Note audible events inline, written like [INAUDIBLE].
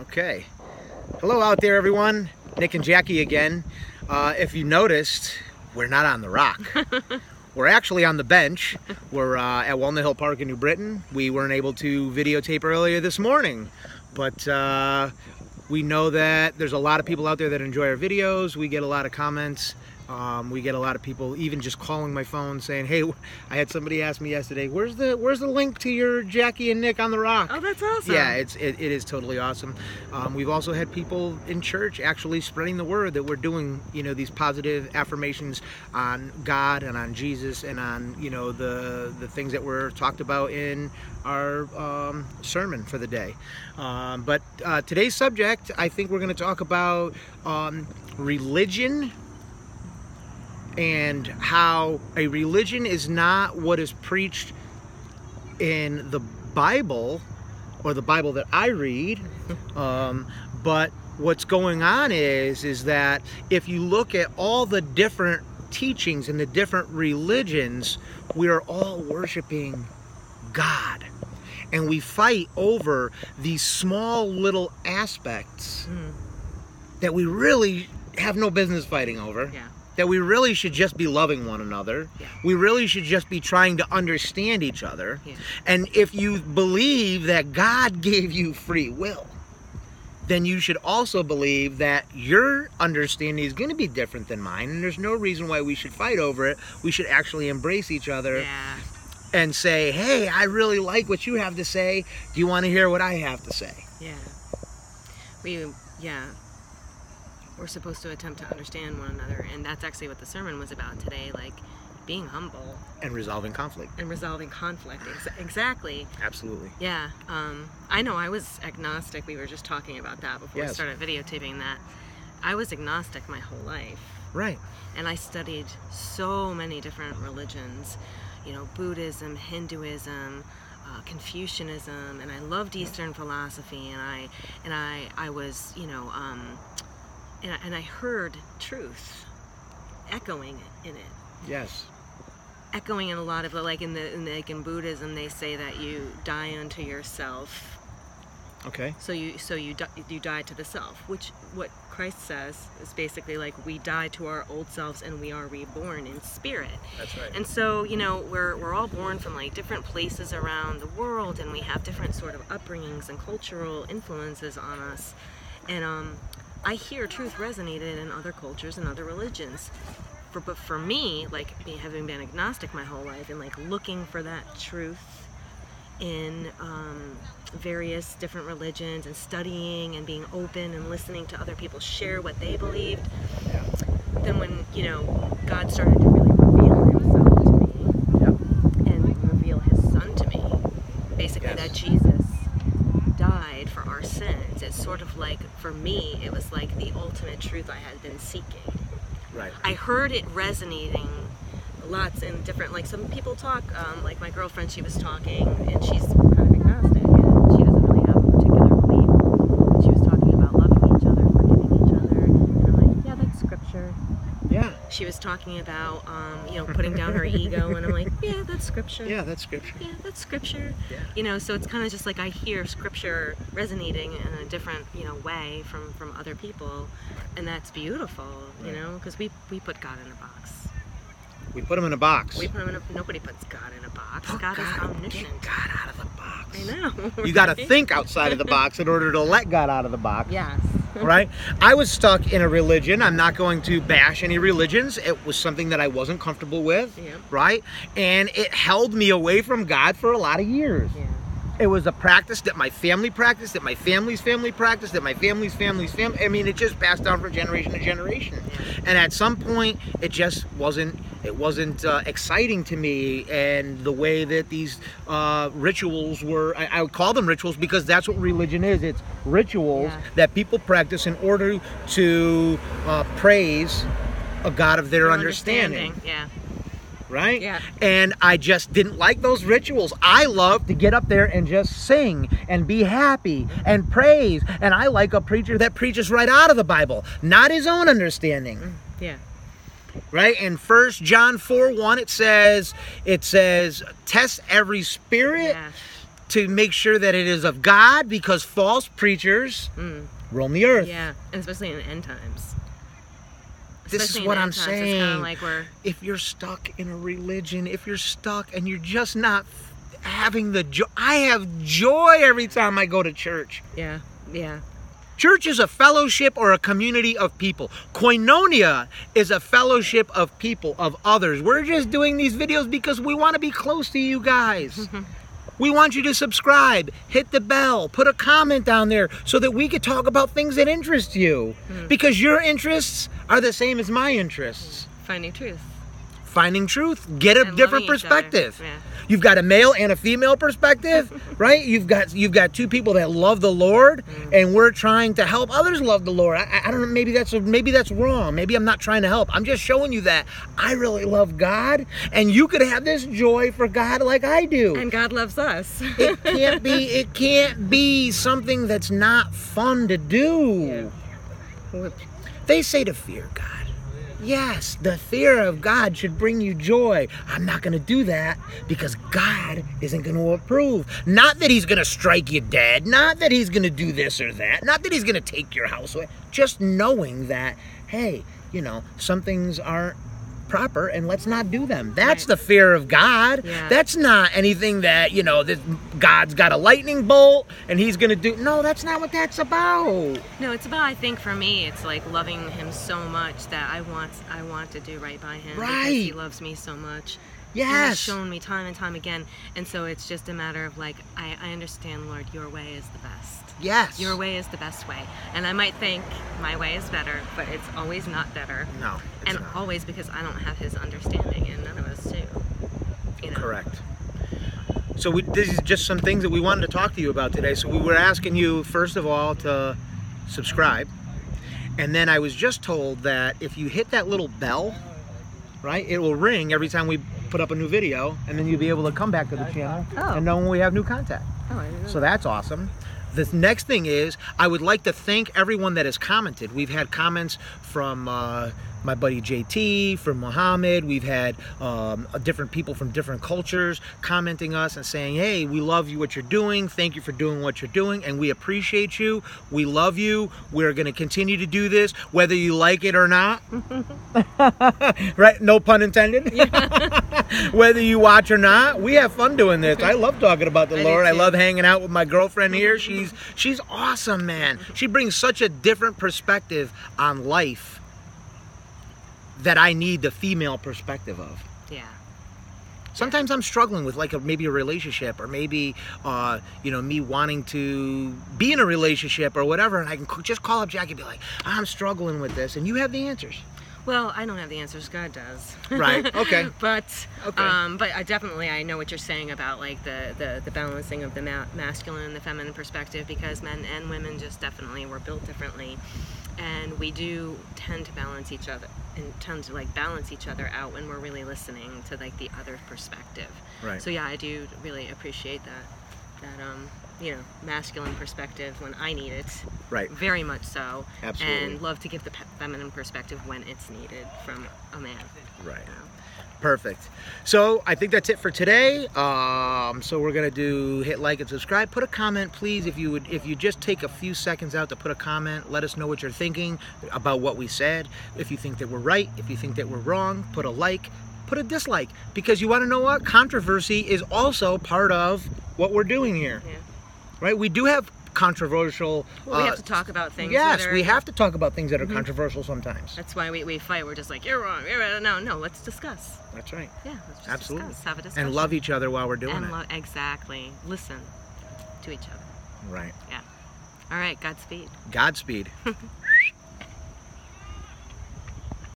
Okay. Hello out there, everyone. Nick and Jacquie again. Uh, if you noticed, we're not on the rock. [LAUGHS] we're actually on the bench. We're uh, at Walnut Hill Park in New Britain. We weren't able to videotape earlier this morning, but uh, we know that there's a lot of people out there that enjoy our videos. We get a lot of comments. Um, we get a lot of people even just calling my phone saying, "Hey, I had somebody ask me yesterday, where's the where's the link to your Jacquie and Nick on the Rock?" Oh, that's awesome. Yeah, it's it, it is totally awesome. Um, we've also had people in church actually spreading the word that we're doing, you know, these positive affirmations on God and on Jesus and on you know the the things that were talked about in our um, sermon for the day. Um, but uh, today's subject, I think we're going to talk about um, religion and how a religion is not what is preached in the Bible or the Bible that I read, [LAUGHS] um, but what's going on is is that if you look at all the different teachings and the different religions, we are all worshiping God. And we fight over these small little aspects Mm, that we really have no business fighting over yeah. That we really should just be loving one another. Yeah. We really should just be trying to understand each other. Yeah. And if you believe that God gave you free will, then you should also believe that your understanding is going to be different than mine, and there's no reason why we should fight over it. We should actually embrace each other Yeah. and say, hey, I really like what you have to say. Do you want to hear what I have to say? Yeah. We, yeah. We're supposed to attempt to understand one another, and that's actually what the sermon was about today. Like being humble And resolving conflict. and resolving conflict. Ex- exactly. Absolutely. Yeah. Um, I know I was agnostic. We were just talking about that before we started videotaping that. I was agnostic my whole life. Right. and I studied so many different religions, you know, Buddhism, Hinduism, uh, Confucianism, and I loved Eastern philosophy, and I and I I was you know um, and I, and I heard truth echoing in it. Yes. Echoing in a lot of like in the in the, like in Buddhism, they say that you die unto yourself, Okay. so you so you die, you die to the self, which what Christ says is basically like we die to our old selves and we are reborn in spirit. That's right. And so, you know, we're we're all born from like different places around the world and we have different sort of upbringings and cultural influences on us. And um I hear truth resonated in other cultures and other religions. For, but for me, like having been agnostic my whole life and like looking for that truth in um, various different religions and studying and being open and listening to other people share what they believed. Yeah. Then when you know God started to really reveal Himself to me and reveal His Son to me, basically Yes. that Jesus died for our sins. It's sort of like for me, it was like the ultimate truth I had been seeking. Right. I heard it resonating lots in different like some people talk um, like my girlfriend she was talking and she's kind of agnostic and she doesn't really have a particular belief she was talking about loving each other forgiving each other and i'm like yeah that's scripture Yeah. she was talking about um, you know putting down her [LAUGHS] ego and i'm like yeah that's scripture Yeah, that's scripture. yeah that's scripture Yeah. you know so it's kind of just like i hear scripture resonating in a different you know way from from other people and that's beautiful you know because we we put god in a box We put him in a box. we put him in a, nobody puts god in a box Put god, is Get God out of the box. i know You got to [LAUGHS] think outside of the box in order to let God out of the box. yes [LAUGHS] Right? I was stuck in a religion. I'm not going to bash any religions. It was something that I wasn't comfortable with. Yeah. Right? And it held me away from God for a lot of years. yeah It was a practice that my family practiced, that my family's family practiced, that my family's family's family. I mean, it just passed down from generation to generation. And at some point, it just wasn't. It wasn't uh, exciting to me, and the way that these uh, rituals were. I, I would call them rituals because that's what religion is. It's rituals Yeah. that people practice in order to uh, praise a God of their Your understanding yeah right? Yeah. And I just didn't like those rituals. I love to get up there and just sing and be happy and praise. And I like a preacher that preaches right out of the Bible, not his own understanding. yeah Right? In First John 4 1, it says, it says, test every spirit yeah to make sure that it is of God because false preachers Mm, roam the earth. yeah, and especially in the end times. This is what I'm saying. like we're If you're stuck in a religion, if you're stuck and you're just not having the joy, I have joy every time I go to church. yeah, yeah, Church is a fellowship or a community of people. Koinonia is a fellowship of people, of others. We're just doing these videos because we want to be close to you guys. [LAUGHS] we want you to subscribe, hit the bell, put a comment down there so that we could talk about things that interest you. Because your interests are the same as my interests. finding truth. Finding truth, get a And different loving each other. perspective. Yeah. You've got a male and a female perspective, [LAUGHS] right? You've got you've got two people that love the Lord, Mm. and we're trying to help others love the Lord. I, I- don't know. Maybe that's maybe that's wrong. Maybe I'm not trying to help. I'm just showing you that I really love God, and you could have this joy for God like I do. And God loves us. it can't be. It can't be something that's not fun to do. They say to fear God. Yes, the fear of God should bring you joy. I'm not going to do that because God isn't going to approve. Not that He's going to strike you dead. Not that He's going to do this or that. Not that He's going to take your house away. Just knowing that, hey, you know, some things aren't proper and let's not do them. That's Right. the fear of God. Yeah. That's not anything that, you know, that God's got a lightning bolt and He's going to do. No, that's not what that's about. No, it's about I think for me it's like loving him so much that I want I want to do right by him because he loves me so much. Yes. shown me time and time again. And so it's just a matter of like I, I understand, Lord, your way is the best. Yes. Your way is the best way. And I might think my way is better, but it's always not better. No. it's and not. always because I don't have his understanding and none of us do. You know? Correct. So we, this is just some things that we wanted to talk to you about today. So we were asking you first of all to subscribe, and then I was just told that if you hit that little bell, right, it will ring every time we put up a new video, and then you'll be able to come back to the channel Oh. and know when we have new content. Oh, I didn't know. So that's awesome. The next thing is, I would like to thank everyone that has commented. We've had comments from uh, my buddy JT, from Mohammed. We've had um, different people from different cultures commenting us and saying, "Hey, we love you, what you're doing. Thank you for doing what you're doing, and we appreciate you. We love you. We're going to continue to do this, whether you like it or not." [LAUGHS] right? No pun intended. [LAUGHS] whether you watch or not, we have fun doing this. I love talking about the I Lord. I love hanging out with my girlfriend here. She's she's awesome, man. She brings such a different perspective on life that I need the female perspective of. yeah. Sometimes I'm struggling with like a, maybe a relationship or maybe uh, you know me wanting to be in a relationship or whatever, and I can just call up Jacquie and be like, I'm struggling with this, and you have the answers. Well, I don't have the answers. God does. Right, [LAUGHS] okay. but Okay. um, but I definitely I know what you're saying about like the the, the balancing of the ma- masculine and the feminine perspective because men and women just definitely were built differently, and we do tend to balance each other and tend to like balance each other out when we're really listening to like the other perspective. Right. So yeah, I do really appreciate that that um you know masculine perspective when I need it Right. very much so Absolutely. and love to give the feminine perspective when it's needed from a man Right. you know. Perfect. So I think that's it for today. Um, so we're gonna do hit like and subscribe. Put a comment, please. If you would, if you just take a few seconds out to put a comment, let us know what you're thinking about what we said. If you think that we're right, if you think that we're wrong, put a like, put a dislike. Because you want to know what? Controversy is also part of what we're doing here, Yeah. Right? We do have controversial. Well, we uh, have to talk about things Yes, are, we have to talk about things that are Mhm. controversial sometimes. that's why we, we fight we're just like you're wrong you're right. no no let's discuss That's right. yeah let's just Absolutely. discuss have a discussion And love each other while we're doing and it. lo- exactly listen to each other Right. Yeah. All right godspeed Godspeed. [LAUGHS]